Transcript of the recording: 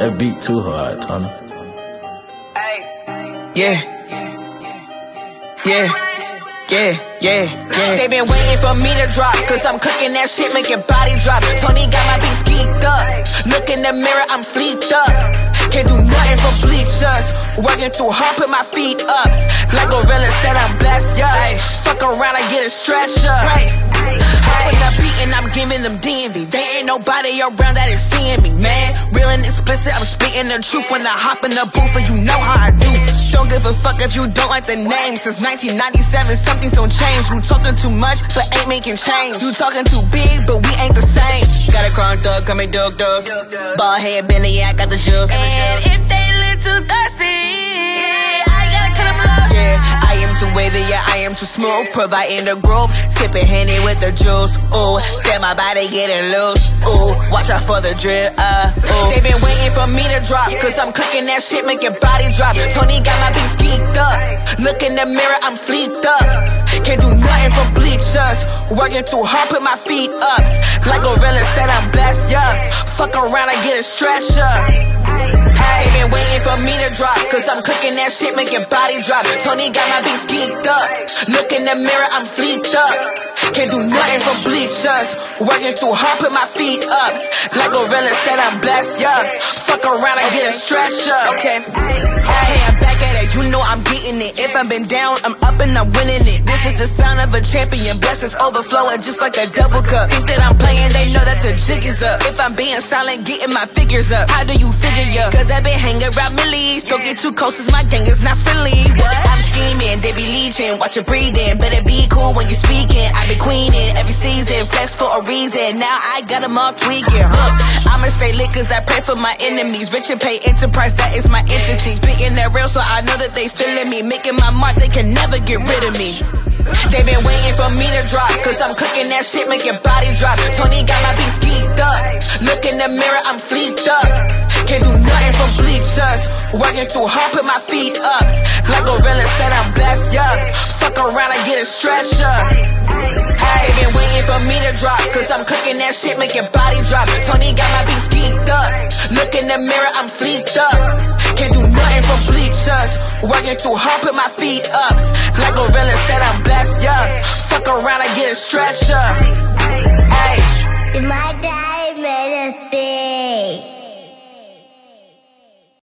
That beat too hard, Tony. Yeah. Yeah. Yeah, yeah, yeah. They been waiting for me to drop, cause I'm cooking that shit, make your body drop. Tony got my beat geeked up. Look in the mirror, I'm fleeked up. Can't do nothing for bleachers. Working too hard, put my feet up. Like Gorilla said, I'm blessed, yeah. Fuck around, I get a stretcher. Right. Giving them DMV. There ain't nobody around that is seeing me, man. Real and explicit, I'm speaking the truth when I hop in the booth and you know how I do. Don't give a fuck if you don't like the name. Since 1997, something's don't change. You talking too much, but ain't making change. You talking too big, but we ain't the same. Got a crown thug, call me Doug. Ball head, Bentley, yeah, I got the juice. And if they look am too smooth. Providing the groove, sipping handy with the juice. Ooh, damn, my body getting loose. Ooh, watch out for the drip. Uh, ooh. They been waiting for me to drop, cause I'm cooking that shit, make your body drop. Tony got my beats geeked up. Look in the mirror, I'm fleeked up. Can't do nothing for bleachers. Working too hard, put my feet up. Like Gorilla said, I'm blessed, yeah. Fuck around, I get a stretcher. They been waiting for me to drop, cause I'm cooking that shit, your body drop. Tony got my beats geeked up. Look in the mirror, I'm fleeked up. Can't do nothing for bleachers. Working too hard, put my feet up. Like Gorilla said, I'm blessed, yeah. Fuck around, I get a stretcher. Okay. Hey, I'm back at it, you know I'm getting it. If I've been down, I'm up and I'm winning it. This is the sound of a champion. Blessings overflowing just like a double cup. Think that I'm playing, they know that the jig is up. If I'm being silent, getting my figures up. How do you figure ya? Cause I've been hanging around millies. Don't get too close, cause my gang is not friendly. What? I'm scheming, they be leeching. Watch your breathing. Better be cool when you're speaking. I be queening every season. Flex for a reason. Now I got them all tweaking. Huh? I'ma stay lit cause I pray for my enemies. Rich and Paid Enterprise, that is my entity. Spitting that real, so I know that they feeling me. Making my mark, they can never get rid of me. They been waiting for me to drop, cause I'm cooking that shit, make your body drop. Tony got my beats geeked up. Look in the mirror, I'm fleeked up. Can't do nothing for bleachers. Working too hard, put my feet up. Like Gorilla said, I'm blessed, yeah. Fuck around, I get a stretcher. They been waiting for me to drop, cause I'm cooking that shit, your body drop. Tony got my beats geeked up. Look in the mirror, I'm fleeked up. Can't do nothing for bleachers. Working too hard, put my feet up. Like Gorilla said, I'm blessed, yeah. Fuck around, I get a stretcher.